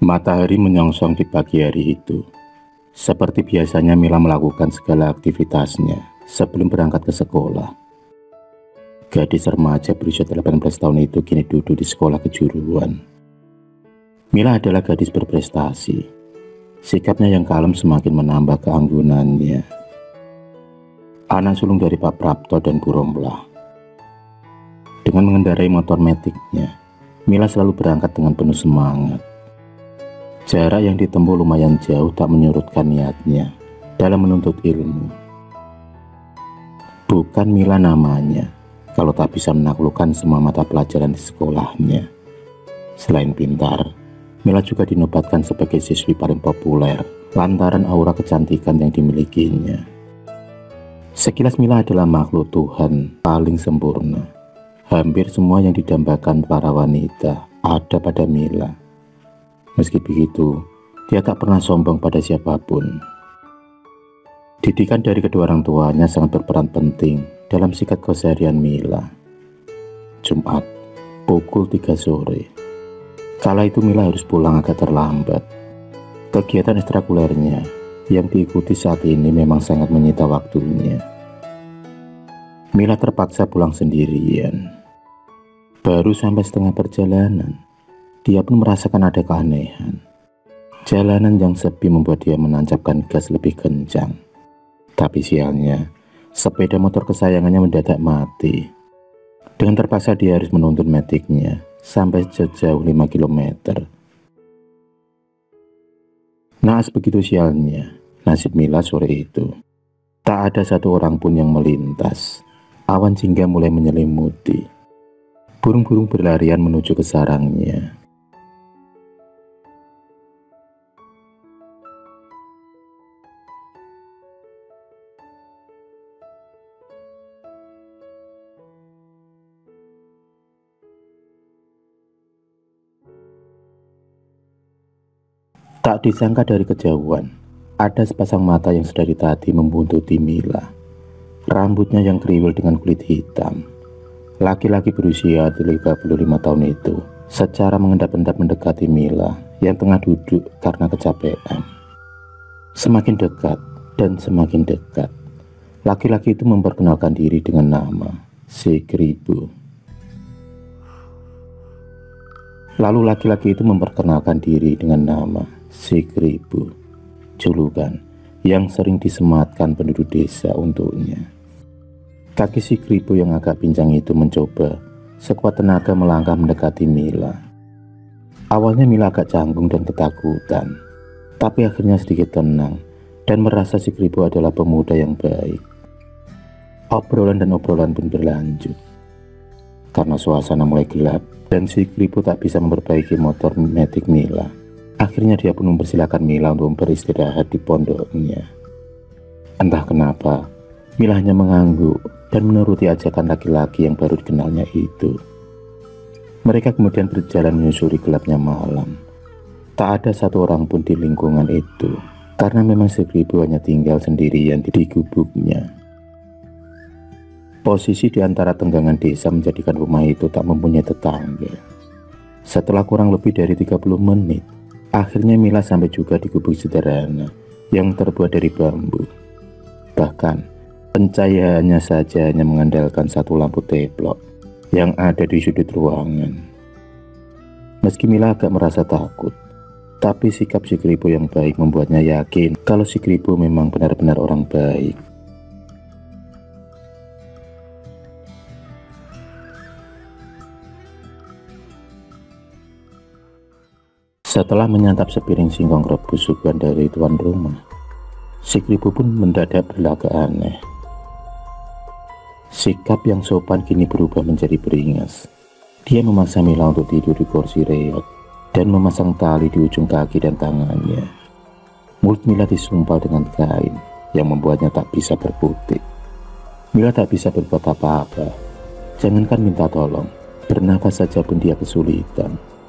Matahari menyongsong di pagi hari itu. Seperti biasanya Mila melakukan segala aktivitasnya sebelum berangkat ke sekolah. Gadis remaja berusia 18 tahun itu kini duduk di sekolah kejuruan. Mila adalah gadis berprestasi. Sikapnya yang kalem semakin menambah keanggunannya. Anak sulung dari Pak Prapto dan Bu Romblah. Dengan mengendarai motor metiknya, Mila selalu berangkat dengan penuh semangat. Jarak yang ditempuh lumayan jauh tak menyurutkan niatnya dalam menuntut ilmu. Bukan Mila namanya, kalau tak bisa menaklukkan semua mata pelajaran di sekolahnya. Selain pintar, Mila juga dinobatkan sebagai siswi paling populer lantaran aura kecantikan yang dimilikinya. Sekilas Mila adalah makhluk Tuhan paling sempurna. Hampir semua yang didambakan para wanita ada pada Mila. Meski begitu, dia tak pernah sombong pada siapa pun. Didikan dari kedua orang tuanya sangat berperan penting dalam sikat keseharian Mila. Jumat, pukul 3 sore. Kala itu Mila harus pulang agak terlambat. Kegiatan ekstrakulernya yang diikuti saat ini memang sangat menyita waktunya. Mila terpaksa pulang sendirian. Baru sampai setengah perjalanan, dia pun merasakan ada keanehan. Jalanan yang sepi membuat dia menancapkan gas lebih kencang. Tapi sialnya, sepeda motor kesayangannya mendadak mati. Dengan terpaksa dia harus menuntun metiknya sampai sejauh 5 km. Naas begitu sialnya, nasib Mila sore itu. Tak ada satu orang pun yang melintas. Awan jingga mulai menyelimuti. Burung-burung berlarian menuju ke sarangnya. Tak disangka dari kejauhan, ada sepasang mata yang sedari tadi membuntuti Mila. Rambutnya yang kriwil dengan kulit hitam. Laki-laki berusia 35 tahun itu secara mengendap-endap mendekati Mila yang tengah duduk karena kecapean. Semakin dekat dan semakin dekat, laki-laki itu memperkenalkan diri dengan nama Sigribu. Lalu laki-laki itu memperkenalkan diri dengan nama si Kribu, julukan yang sering disematkan penduduk desa untuknya. Kaki si Kribu yang agak pincang itu mencoba sekuat tenaga melangkah mendekati Mila. Awalnya Mila agak canggung dan ketakutan, tapi akhirnya sedikit tenang dan merasa si Kribu adalah pemuda yang baik. Obrolan dan obrolan pun berlanjut. Karena suasana mulai gelap dan si Kribu tak bisa memperbaiki motor metik Mila, Akhirnya dia pun mempersilahkan Mila untuk beristirahat di pondoknya. Entah kenapa, Mila hanya mengangguk dan menuruti ajakan laki-laki yang baru dikenalnya itu. Mereka kemudian berjalan menyusuri gelapnya malam. Tak ada satu orang pun di lingkungan itu, karena memang Sekribu hanya tinggal sendirian di gubuknya. Posisi di antara tenggangan desa menjadikan rumah itu tak mempunyai tetangga. Setelah kurang lebih dari 30 menit, Akhirnya Mila sampai juga di gubuk sederhana yang terbuat dari bambu. Bahkan, pencahayaannya saja hanya mengandalkan satu lampu teplok yang ada di sudut ruangan. Meski Mila agak merasa takut, tapi sikap si Kribo yang baik membuatnya yakin kalau si Kribo memang benar-benar orang baik. Setelah menyantap sepiring singkong rebus suguhan dari tuan rumah, si pun mendadak berlaga aneh. Sikap yang sopan kini berubah menjadi beringas. Dia memaksa Mila untuk tidur di kursi reot dan memasang tali di ujung kaki dan tangannya. Mulut Mila disumpal dengan kain yang membuatnya tak bisa berputik. Mila tak bisa berbuat apa-apa. Jangankan minta tolong, bernafas saja pun dia kesulitan.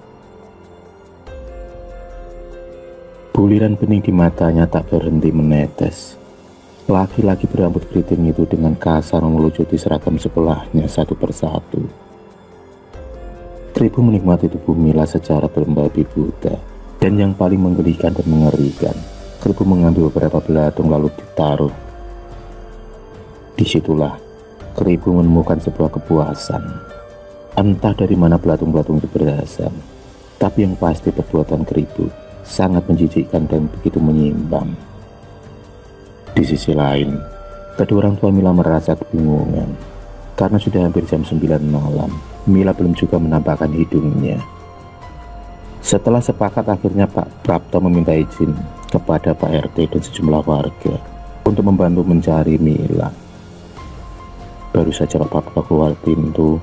Buliran bening di matanya tak berhenti menetes. Laki-laki berambut keriting itu dengan kasar melucuti seragam sekolahnya satu persatu. Tribu menikmati tubuh Mila secara berembabi buta Dan yang paling menggelikan dan mengerikan, Keribu mengambil beberapa belatung lalu ditaruh. Di situlah Keribu menemukan sebuah kepuasan. Entah dari mana belatung-belatung itu berasal, tapi yang pasti perbuatan Keribu sangat menjijikkan dan begitu menyimbang. Di sisi lain, kedua orang tua Mila merasa kebingungan karena sudah hampir jam 9 malam. Mila belum juga menampakkan hidungnya. Setelah sepakat akhirnya Pak Prapto meminta izin kepada Pak RT dan sejumlah warga untuk membantu mencari Mila. Baru saja Pak Prapto keluar pintu,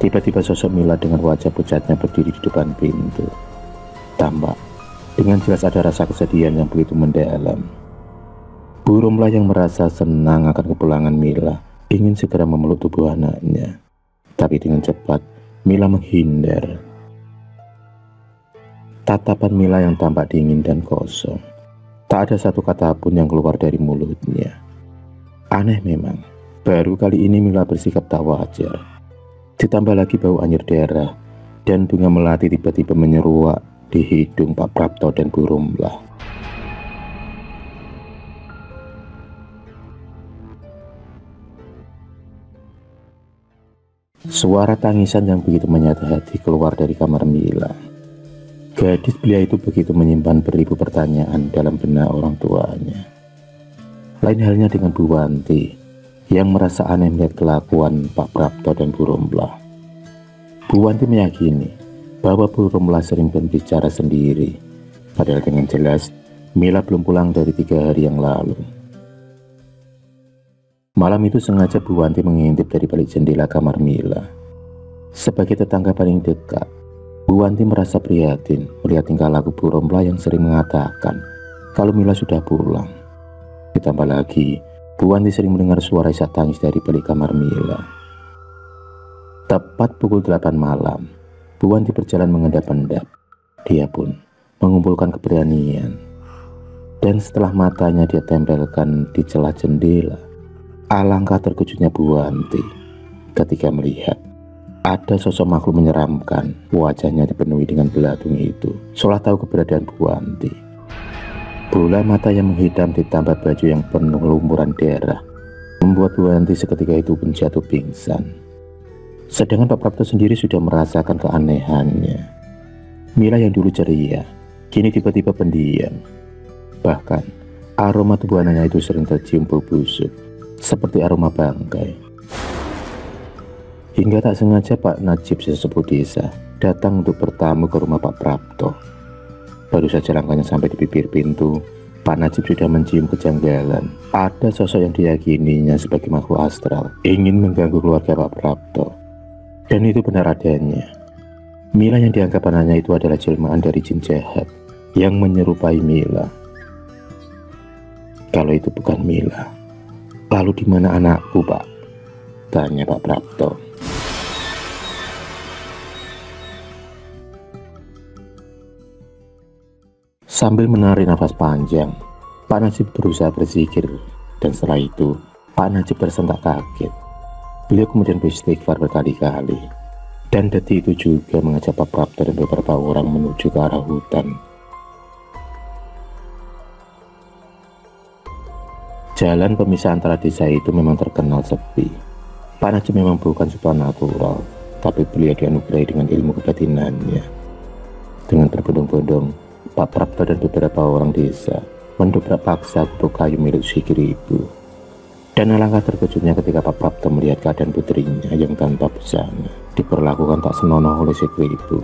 tiba-tiba sosok Mila dengan wajah pucatnya berdiri di depan pintu. Tambah, dengan jelas ada rasa kesedihan yang begitu mendalam. Burumlah yang merasa senang akan kepulangan Mila, ingin segera memeluk tubuh anaknya. Tapi dengan cepat, Mila menghindar Tatapan Mila yang tampak dingin dan kosong. Tak ada satu kata pun yang keluar dari mulutnya. Aneh memang, baru kali ini Mila bersikap tak wajar. Ditambah lagi bau anyir darah, dan bunga melati tiba-tiba menyeruak di hidung Pak Prapto dan Bu Rumlah. Suara tangisan yang begitu menyata hati keluar dari kamar Mila. Gadis belia itu begitu menyimpan beribu pertanyaan dalam benak orang tuanya. Lain halnya dengan Bu Wanti yang merasa aneh melihat kelakuan Pak Prapto dan Bu Romlah. Bu Wanti meyakini bahwa Bu Romlah sering berbicara sendiri, padahal dengan jelas Mila belum pulang dari tiga hari yang lalu. Malam itu sengaja Bu Wanti mengintip dari balik jendela kamar Mila. Sebagai tetangga paling dekat, Bu Wanti merasa prihatin melihat tingkah laku Bu Rompla yang sering mengatakan kalau Mila sudah pulang. Ditambah lagi, Bu Wanti sering mendengar suara isak tangis dari balik kamar Mila. Tepat pukul 8 malam, Bu Wanti berjalan mengendap-endap. Dia pun mengumpulkan keberanian. Dan setelah matanya dia tempelkan di celah jendela, alangkah terkejutnya Bu Wanti ketika melihat ada sosok makhluk menyeramkan, wajahnya dipenuhi dengan belatung itu, seolah tahu keberadaan Bu Wanti. Bola mata yang menghidam ditambah baju yang penuh lumpuran darah, membuat Bu Wanti seketika itu pun jatuh pingsan. Sedangkan Pak Prapto sendiri sudah merasakan keanehannya. Mila yang dulu ceria, kini tiba-tiba pendiam. Bahkan, aroma tubuh anaknya itu sering tercium bau busuk, seperti aroma bangkai. Hingga tak sengaja Pak Najib sesepuh desa datang untuk bertamu ke rumah Pak Prapto. Baru saja langkahnya sampai di bibir pintu, Pak Najib sudah mencium kejanggalan. Ada sosok yang diyakininya sebagai makhluk astral ingin mengganggu keluarga Pak Prapto. Dan itu benar adanya. Mila yang dianggap anaknya itu adalah jelmaan dari jin jahat yang menyerupai Mila. Kalau itu bukan Mila, lalu di mana anakku, Pak? Tanya Pak Prapto. Sambil menarik nafas panjang, Pak Najib berusaha berzikir dan setelah itu Pak Najib tersentak kaget. Beliau kemudian beristighfar berkali-kali dan detik itu juga mengajak Pak Prapto dan beberapa orang menuju ke arah hutan. Jalan pemisah antara desa itu memang terkenal sepi. Pak Najib memang bukan supernatural, tapi beliau dianugerahi dengan ilmu kebatinannya. Dengan berbondong-bondong, Pak Prapto dan beberapa orang desa mendobrak paksa gubuk kayu milik Sikiri ibu. Dan alangkah terkejutnya ketika Pak Prapto melihat keadaan putrinya yang tanpa busana diperlakukan tak senonoh oleh Sikiri ibu.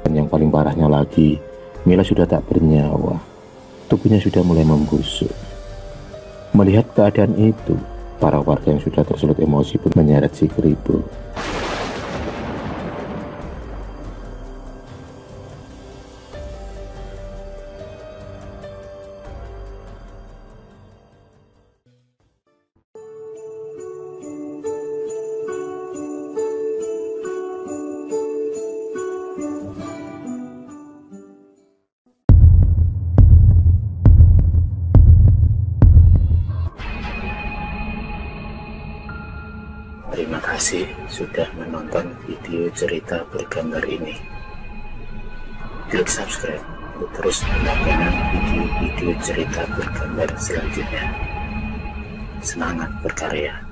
Dan yang paling parahnya lagi, Mila sudah tak bernyawa. Tubuhnya sudah mulai membusuk. Melihat keadaan itu, para warga yang sudah tersulut emosi pun menyeret Sikiri ibu. Sudah menonton video cerita bergambar ini. Klik subscribe untuk terus menonton video-video cerita bergambar selanjutnya. Semangat berkarya.